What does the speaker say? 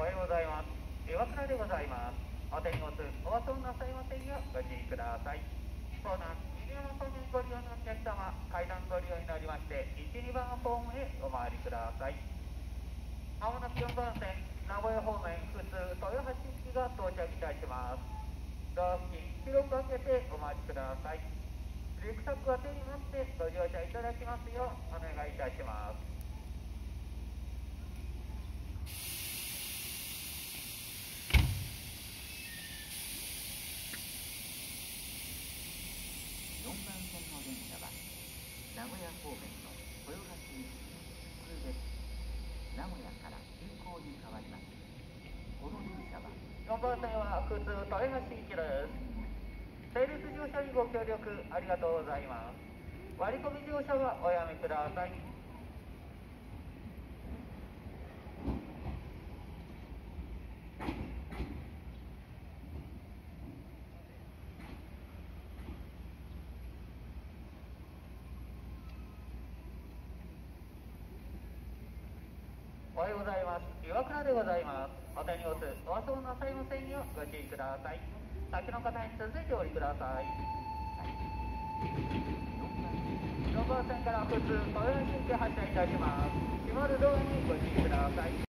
おはようございます。岩倉でございます。お手荷物お忘れなさい。ませんようご注意ください。そうなん西山方面ご利用のお客様階段ご利用になりまして12番ホームへお回りください。まもなく4番線名古屋方面普通豊橋行きが到着いたします。ドア付近広く開けてお待ちください。リクサックは手に持ってご乗車いただきますようお願いいたします4番線の電車は名古屋方面の豊橋行き普通です名古屋から急行に変わります。この電車は4番線は普通豊橋行きです。整列乗車にご協力ありがとうございます。割り込み乗車はおやめください。おはようございます。岩倉でございます。お手荷物お忘れなさいませんよ。うご注意ください。先の方に続いてお降りください4番線から普通豊橋駅発車いたします。閉まるドアにご注意ください。